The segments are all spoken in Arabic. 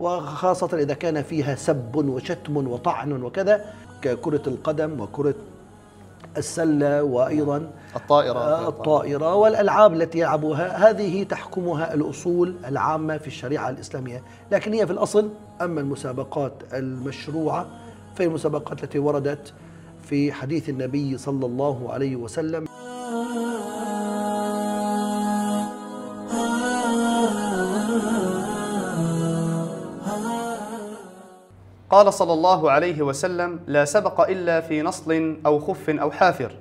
وخاصة إذا كان فيها سب وشتم وطعن وكذا ككرة القدم وكرة السلة وأيضا الطائرة. آه، الطائرة والألعاب التي يلعبها هذه تحكمها الأصول العامة في الشريعة الإسلامية. لكن هي في الأصل أما المسابقات المشروعة فهي المسابقات التي وردت في حديث النبي صلى الله عليه وسلم قال صلى الله عليه وسلم لا سبق إلا في نصل أو خف أو حافر.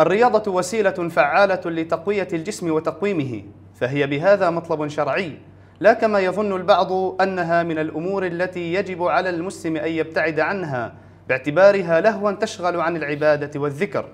الرياضة وسيلة فعالة لتقوية الجسم وتقويمه فهي بهذا مطلب شرعي لا كما يظن البعض أنها من الأمور التي يجب على المسلم أن يبتعد عنها باعتبارها لهوا تشغل عن العبادة والذكر.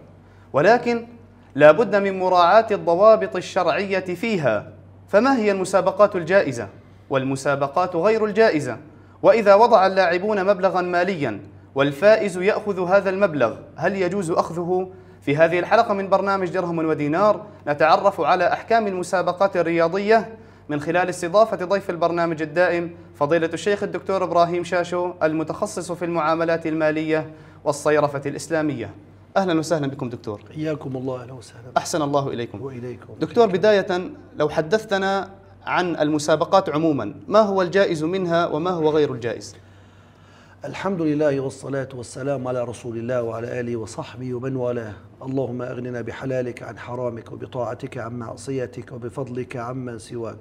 ولكن لا بد من مراعاة الضوابط الشرعية فيها فما هي المسابقات الجائزة؟ والمسابقات غير الجائزة. وإذا وضع اللاعبون مبلغا ماليا والفائز يأخذ هذا المبلغ هل يجوز أخذه؟ في هذه الحلقة من برنامج درهم ودينار نتعرف على أحكام المسابقات الرياضية من خلال استضافة ضيف البرنامج الدائم فضيلة الشيخ الدكتور إبراهيم شاشو المتخصص في المعاملات المالية والصيرفة الإسلامية. أهلا وسهلا بكم دكتور. حياكم الله أهلا وسهلا. أحسن الله إليكم. وإليكم. دكتور بداية لو حدثتنا عن المسابقات عموما. ما هو الجائز منها وما هو غير الجائز؟ الحمد لله والصلاة والسلام على رسول الله وعلى آله وصحبه ومن والاه. اللهم أغننا بحلالك عن حرامك وبطاعتك عن معصيتك وبفضلك عمن سواك.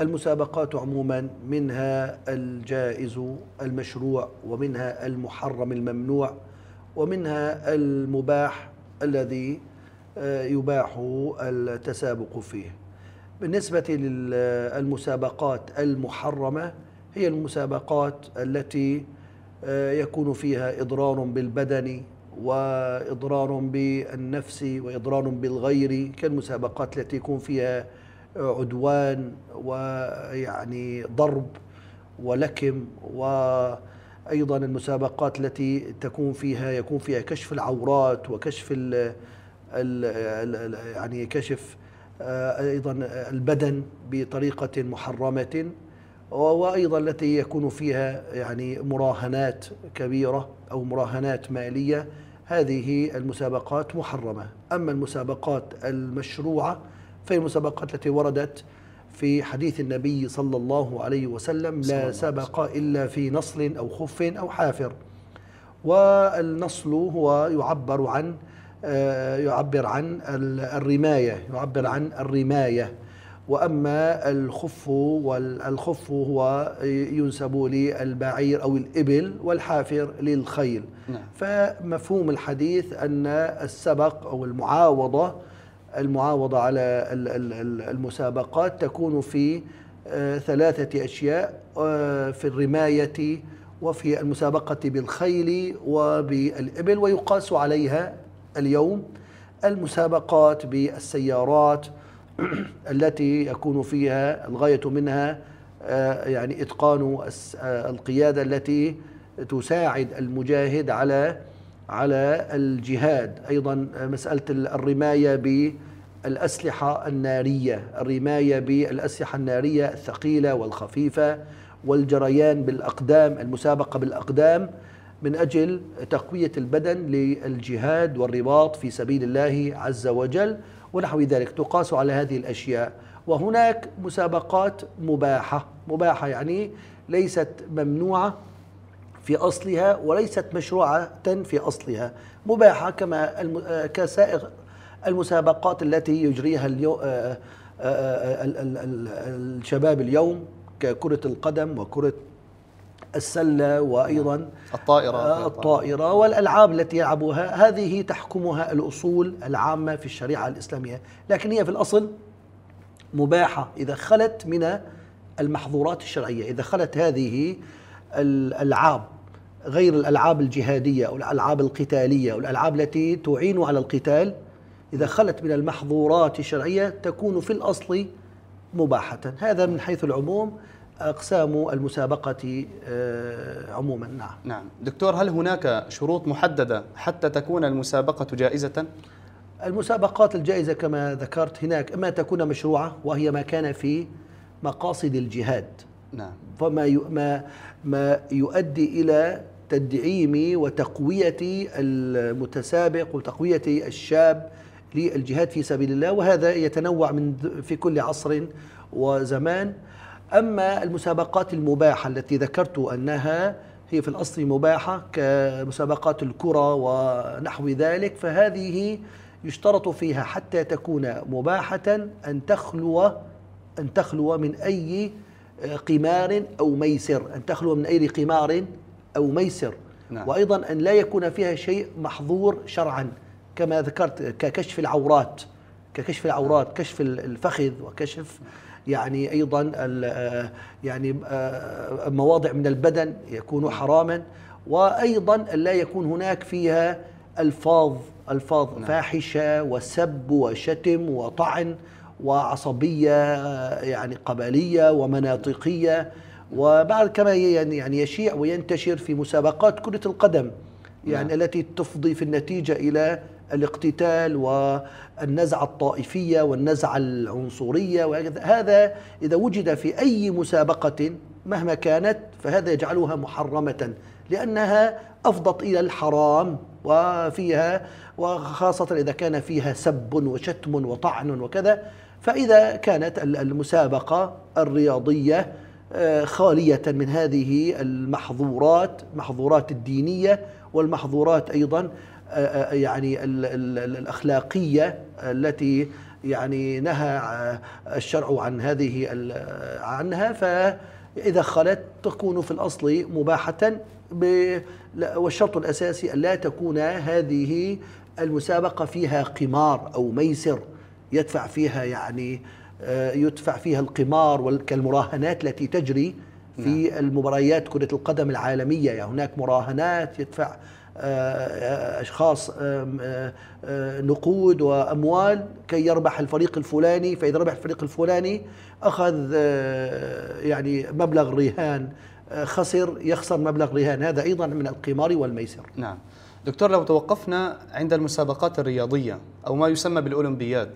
المسابقات عموما منها الجائز المشروع ومنها المحرم الممنوع ومنها المباح الذي آه، يباح التسابق فيه. بالنسبة للمسابقات المحرمة هي المسابقات التي آه، يكون فيها إضرار بالبدن وإضرار بالنفس وإضرار بالغير كالمسابقات التي يكون فيها عدوان ويعني ضرب ولكم وأيضا المسابقات التي تكون فيها يكون فيها كشف العورات وكشف ال ال يعني كشف أيضا البدن بطريقة محرمة وأيضا التي يكون فيها يعني مراهنات كبيرة أو مراهنات مالية هذه المسابقات محرمة. أما المسابقات المشروعة فهي المسابقات التي وردت في حديث النبي صلى الله عليه وسلم لا سبق إلا في نصل أو خف أو حافر. والنصل هو يعبر عن آه، يعبر عن الرماية يعبر عن الرماية وأما الخف والخف هو ينسب للبعير أو الإبل والحافر للخيل نعم. فمفهوم الحديث أن السبق أو المعاوضة المعاوضة على ال- ال- ال- المسابقات تكون في آه، ثلاثة أشياء آه، في الرماية وفي المسابقة بالخيل وبالإبل ويقاس عليها اليوم المسابقات بالسيارات التي يكون فيها الغاية منها آه، يعني إتقان آه، القيادة التي تساعد المجاهد على على الجهاد. أيضا مسألة الرماية بالأسلحة النارية. الرماية بالأسلحة النارية الثقيلة والخفيفة والجريان بالأقدام المسابقة بالأقدام من أجل تقوية البدن للجهاد والرباط في سبيل الله عز وجل ونحو ذلك. تقاس على هذه الأشياء. وهناك مسابقات مباحة. مباحة يعني ليست ممنوعة في أصلها وليست مشروعة في أصلها. مباحة كما آه، كسائر المسابقات التي يجريها اليوم الشباب اليوم ككرة القدم وكرة السلة وأيضا الطائرة. آه، الطائرة والألعاب التي يلعبها هذه تحكمها الأصول العامة في الشريعة الإسلامية. لكن هي في الأصل مباحة إذا خلت من المحظورات الشرعية. إذا خلت هذه الألعاب غير الألعاب الجهادية أو الألعاب القتالية أو الألعاب التي تعين على القتال إذا خلت من المحظورات الشرعية تكون في الأصل مباحة. هذا من حيث العموم. أقسام المسابقة آه، عموما. نعم. نعم. دكتور هل هناك شروط محددة حتى تكون المسابقة جائزة؟ المسابقات الجائزة كما ذكرت هناك إما تكون مشروعة وهي ما كان في مقاصد الجهاد. نعم. فما ي- ما ما يؤدي إلى تدعيم وتقوية المتسابق وتقوية الشاب للجهاد في سبيل الله وهذا يتنوع من في كل عصر وزمان. أما المسابقات المباحة التي ذكرت أنها هي في الأصل مباحة كمسابقات الكرة ونحو ذلك فهذه يشترط فيها حتى تكون مباحة أن تخلو أن تخلو من أي قمار أو ميسر أن تخلو من أي قمار أو ميسر نعم. وأيضا أن لا يكون فيها شيء محظور شرعا كما ذكرت ككشف العورات ككشف العورات كشف الفخذ وكشف يعني أيضا ال- يعني آه، مواضع من البدن يكون حراما وأيضا لا يكون هناك فيها ألفاظ ألفاظ نعم. فاحشة وسب وشتم وطعن وعصبية يعني قبلية ومناطقية وبعد كما يعني يعني يشيع وينتشر في مسابقات كرة القدم يعني نعم. التي تفضي في النتيجة إلى الاقتتال والنزعة الطائفية والنزعة العنصرية وهكذا. هذا إذا وجد في أي مسابقة مهما كانت فهذا يجعلها محرمة لأنها أفضت إلى الحرام وفيها وخاصة إذا كان فيها سب وشتم وطعن وكذا. فإذا كانت ال- المسابقة الرياضية آه، خالية من هذه المحظورات محظورات الدينية والمحظورات آه، يعني ال- ال- ال- الأخلاقية التي يعني نهى آه، الشرع عن هذه عنها. فإذا خلت تكون في ب- لا- والشرط الأساسي أن لا تكون هذه المسابقة فيها قمار أو ميسر يدفع فيها يعني آه، يدفع فيها القمار كالمراهنات التي تجري في المباريات كرة القدم العالمية. يعني هناك مراهنات يدفع آه، أشخاص آم، آه، آه، نقود وأموال كي يربح الفريق الفلاني فإذا ربح الفريق الفلاني آه، يعني مبلغ رهان آه، خسر يخسر مبلغ رهان. هذا أيضا من القمار والميسر. نعم. دكتور لو توقفنا عند المسابقات الرياضية أو ما يسمى بالأولمبياد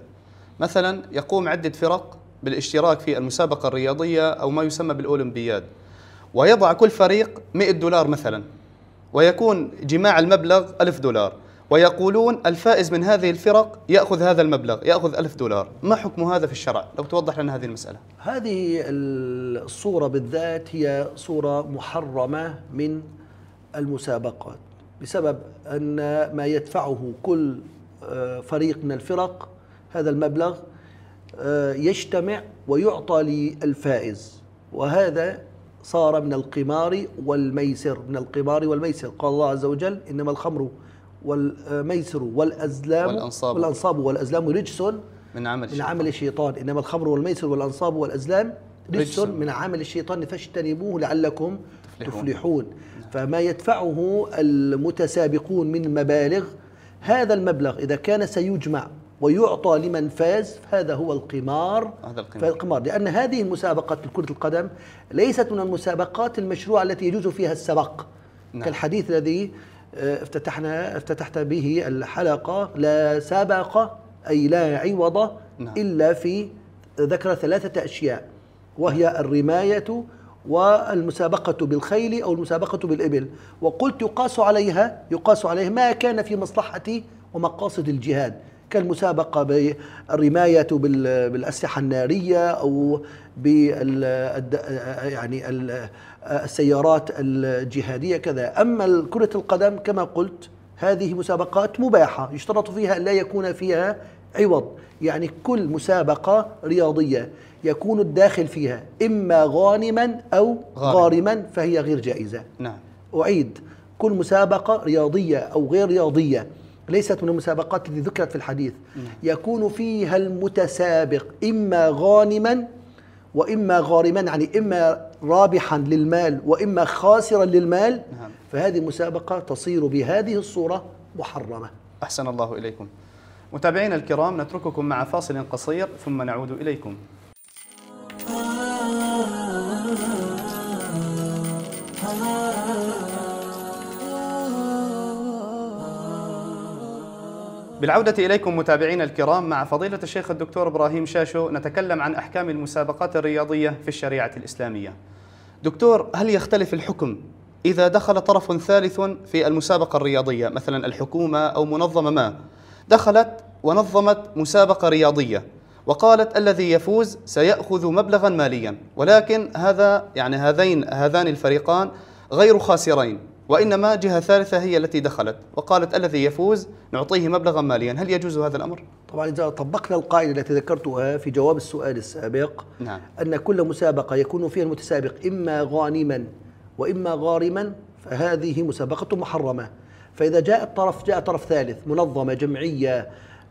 مثلا يقوم عدة فرق بالاشتراك في المسابقة الرياضية أو ما يسمى بالأولمبياد ويضع كل فريق 100 دولار مثلا. ويكون جماع المبلغ ألف دولار. ويقولون الفائز من هذه الفرق يأخذ هذا المبلغ يأخذ ألف دولار. ما حكم هذا في الشرع؟ لو توضح لنا هذه المسألة. هذه الصورة بالذات هي صورة محرمة من المسابقات بسبب أن ما يدفعه كل آه، فريق من الفرق هذا المبلغ آه، يجتمع ويعطى للفائز. وهذا صار من القمار والميسر من القمار والميسر قال الله عز وجل إنما الخمر والميسر والأزلام والأنصاب. والأنصاب والأزلام رجس من عمل من الشيطان. عمل الشيطان إنما الخمر والميسر والأنصاب والأزلام رجس رجس. من عمل الشيطان فاجتنبوه لعلكم تفلحون. تفلحون فما يدفعه المتسابقون من مبالغ هذا المبلغ إذا كان سيجمع ويعطى لمن فاز هذا هو القمار هذا القمار. فالقمار لأن هذه المسابقه كره القدم ليست من المسابقات المشروعة التي يجوز فيها السبق نعم. كالحديث الذي آه، افتتحنا افتتحت به الحلقة لا سبق أي لا عوض نعم. إلا في ذكر ثلاثة أشياء وهي الرماية والمسابقة بالخيل أو المسابقة بالإبل وقلت يقاس عليها يقاس عليه ما كان في مصلحة ومقاصد الجهاد كالمسابقة بالرماية بال- بالأسلحة النارية أو بال يعني ال- السيارات الجهادية كذا. أما كرة القدم كما قلت هذه مسابقات مباحة يشترط فيها أن لا يكون فيها عوض. يعني كل مسابقة رياضية يكون الداخل فيها إما غانما أو غارم. غارما فهي غير جائزة. نعم. أعيد. كل مسابقة رياضية أو غير رياضية ليست من المسابقات التي ذكرت في الحديث. يكون فيها المتسابق إما غانما وإما غارما يعني إما رابحا للمال وإما خاسرا للمال. نعم. فهذه المسابقة تصير بهذه الصورة محرمة. أحسن الله إليكم. متابعينا الكرام نترككم مع فاصل قصير ثم نعود إليكم. بالعودة إليكم متابعينا الكرام مع فضيلة الشيخ الدكتور إبراهيم شاشو نتكلم عن أحكام المسابقات الرياضية في الشريعة الإسلامية. دكتور هل يختلف الحكم إذا دخل طرف ثالث في المسابقة الرياضية مثلا الحكومة أو منظمة ما دخلت ونظمت مسابقة رياضية وقالت الذي يفوز سيأخذ مبلغا ماليا ولكن هذا يعني هذين هذان الفريقان غير خاسرين وإنما جهة ثالثة هي التي دخلت وقالت الذي يفوز نعطيه مبلغا ماليا هل يجوز هذا الأمر؟ طبعا إذا طبقنا القاعدة التي ذكرتها في جواب السؤال السابق نعم. أن كل مسابقة يكون فيها المتسابق إما غانما وإما غارما فهذه مسابقة محرمة فإذا جاء الطرف جاء طرف ثالث منظمة جمعية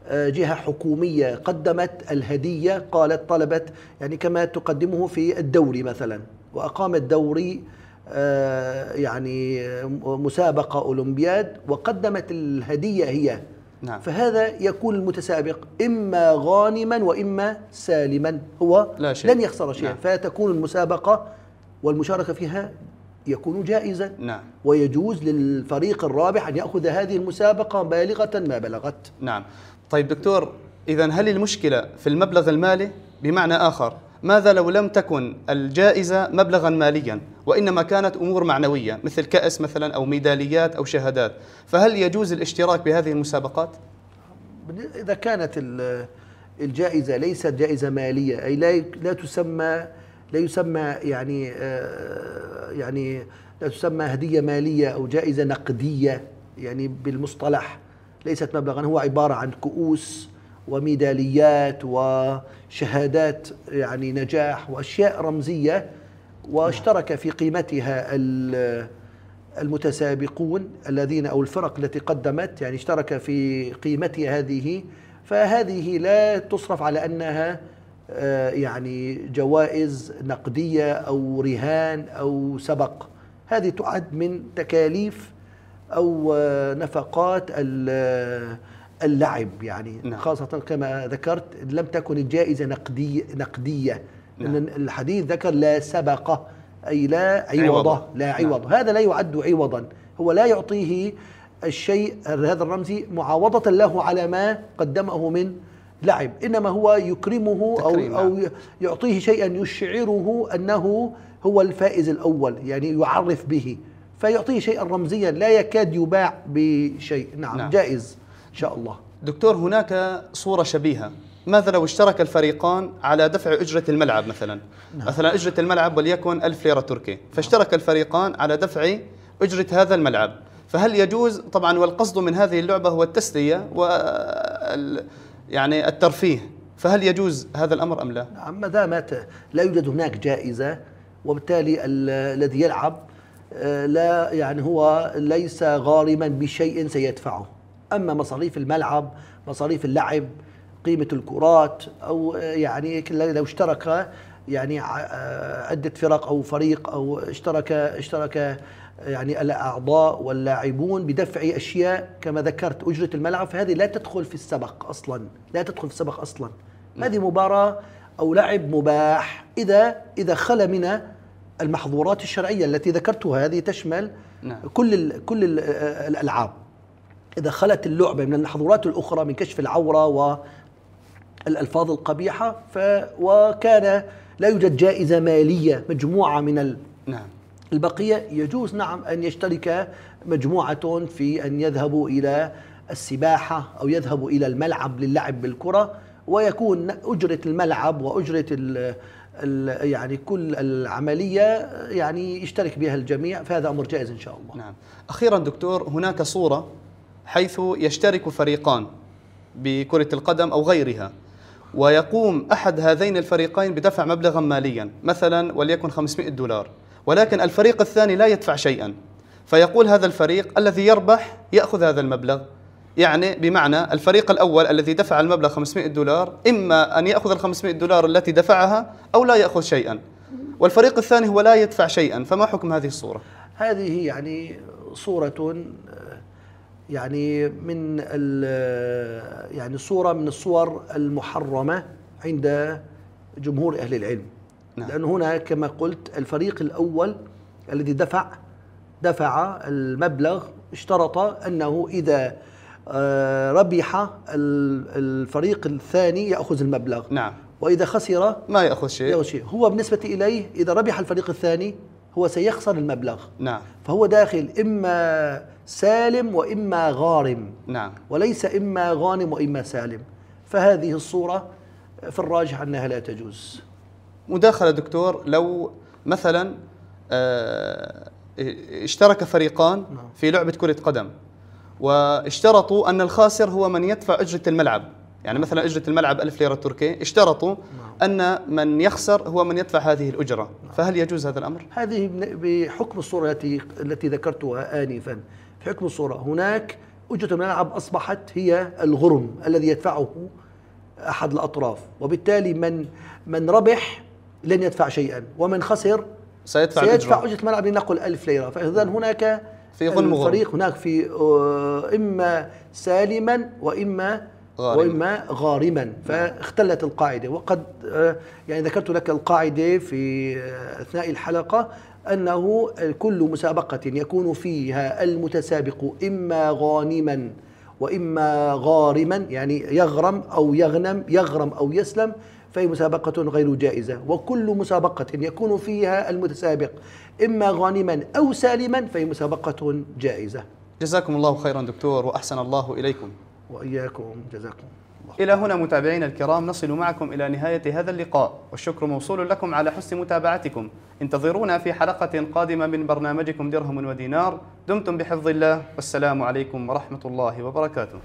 آه، جهة حكومية قدمت الهدية قالت طلبت يعني كما تقدمه في الدوري مثلا وأقامت دوري آه، يعني مسابقة أولمبياد وقدمت الهدية هي. نعم. فهذا يكون المتسابق إما غانما وإما سالما. هو لا شيء. لن يخسر شيئا نعم. فتكون المسابقة والمشاركة فيها يكون جائزا. نعم. ويجوز للفريق الرابح أن يأخذ هذه المسابقة بالغة ما بلغت. نعم. طيب دكتور إذا هل المشكلة في المبلغ المالي؟ بمعنى آخر. ماذا لو لم تكن الجائزة مبلغا ماليا؟ وإنما كانت أمور معنوية مثل كأس مثلا أو ميداليات أو شهادات. فهل يجوز الاشتراك بهذه المسابقات؟ إذا كانت ال- الجائزة ليست جائزة مالية أي لا لا تسمى لا يسمى يعني آه، يعني لا تسمى هدية مالية أو جائزة نقدية يعني بالمصطلح ليست مبلغا. هو عبارة عن كؤوس وميداليات وشهادات يعني نجاح وأشياء رمزية واشترك في قيمتها ال- المتسابقون الذين أو الفرق التي قدمت يعني اشترك في قيمتها هذه. فهذه لا تصرف على أنها آه، يعني جوائز نقدية أو رهان أو سبق. هذه تعد من تكاليف أو آه، نفقات اللعب يعني نعم. خاصة كما ذكرت لم تكن الجائزة نقديه نقدية نعم. لأن الحديث ذكر لا سبقه أي لا عوض. لا نعم. عوض هذا لا يعد عوضا هو لا يعطيه الشيء هذا الرمزي معاوضة له على ما قدمه من لعب إنما هو يكرمه أو, تكريم، أو نعم. يعطيه شيئا يشعره أنه هو الفائز الأول يعني يعرف به فيعطيه شيئا رمزيا لا يكاد يباع بشيء نعم, نعم. نعم. جائز إن شاء الله. دكتور هناك صورة شبيهة. ماذا لو اشترك الفريقان على دفع أجرة الملعب مثلا؟ نعم. مثلا أجرة الملعب وليكن ألف ليرة تركي. فاشترك الفريقان على دفع أجرة هذا الملعب. فهل يجوز؟ طبعا والقصد من هذه اللعبة هو التسلية و يعني الترفيه. فهل يجوز هذا الأمر أم لا؟ نعم ما دامت لا يوجد هناك جائزة وبالتالي ال- الذي يلعب آه، لا يعني هو ليس غارما بشيء سيدفعه. أما مصاريف الملعب مصاريف اللعب قيمة الكرات آه، يعني لو اشترك يعني ع- آه، عدة فرق أو فريق أو اشترك اشترك يعني الأعضاء واللاعبون بدفع أشياء كما ذكرت أجرة الملعب فهذه لا تدخل في السبق أصلا لا تدخل في السبق أصلا. هذه مباراة أو لعب مباح إذا إذا خلا من المحظورات الشرعية التي ذكرتها هذه تشمل نعم. كل ال كل ال الألعاب. إذا خلت اللعبة من المحظورات الأخرى من كشف العورة والألفاظ القبيحة ف وكان لا يوجد جائزة مالية مجموعة من ال نعم. البقية. يجوز نعم أن يشترك مجموعة في أن يذهبوا إلى السباحة أو يذهبوا إلى الملعب للعب بالكرة ويكون أجرة الملعب وأجرة ال ال يعني كل العملية يعني يشترك بها الجميع فهذا أمر جائز إن شاء الله. نعم. أخيرا دكتور هناك صورة حيث يشترك فريقان بكرة القدم أو غيرها ويقوم أحد هذين الفريقين بدفع مبلغا ماليا مثلا وليكن 500 دولار. ولكن الفريق الثاني لا يدفع شيئا. فيقول هذا الفريق الذي يربح يأخذ هذا المبلغ. يعني بمعنى الفريق الأول الذي دفع المبلغ 500 دولار إما أن يأخذ ال 500 دولار التي دفعها أو لا يأخذ شيئا. والفريق الثاني هو لا يدفع شيئا. فما حكم هذه الصورة؟ هذه يعني صورة يعني من ال- يعني صورة من الصور المحرمة عند جمهور أهل العلم. نعم. لأن هنا كما قلت الفريق الأول الذي دفع دفع المبلغ اشترط أنه إذا آه، ربح ال- الفريق الثاني يأخذ المبلغ. نعم. وإذا خسر ما يأخذ شيء. يأخذ شيء. هو بالنسبة إليه إذا ربح الفريق الثاني هو سيخسر المبلغ. نعم. فهو داخل إما سالم وإما غارم. نعم. وليس إما غانم وإما سالم. فهذه الصورة في الراجح أنها لا تجوز. مداخلة دكتور لو مثلا آه، اشترك فريقان نعم. في لعبة كرة قدم واشترطوا أن الخاسر هو من يدفع أجرة الملعب. يعني مثلا أجرة الملعب ألف ليرة تركية اشترطوا أن من يخسر هو من يدفع هذه الأجرة. فهل يجوز هذا الأمر؟ هذه بحكم الصورة التي التي ذكرتها آنفا. في حكم الصورة. هناك أجرة الملعب أصبحت هي الغرم الذي يدفعه أحد الأطراف وبالتالي من من ربح لن يدفع شيئا ومن خسر سيدفع سيدفع أجرة الملعب لنقل ألف ليرة. فإذا هناك في وغرم. الفريق هناك في آه، إما سالما وإما غارما. وإما غارما. فاختلت القاعدة. وقد آه، يعني ذكرت لك القاعدة في آه، أثناء الحلقة. أنه كل مسابقة يكون فيها المتسابق إما غانما وإما غارما يعني يغرم أو يغنم يغرم أو يسلم فهي مسابقة غير جائزة. وكل مسابقة يكون فيها المتسابق إما غانما أو سالما فهي مسابقة جائزة. جزاكم الله خيرا دكتور وأحسن الله إليكم. وإياكم جزاكم. إلى هنا متابعينا الكرام نصل معكم إلى نهاية هذا اللقاء والشكر موصول لكم على حسن متابعتكم. انتظرونا في حلقة قادمة من برنامجكم درهم ودينار دمتم بحفظ الله والسلام عليكم ورحمة الله وبركاته.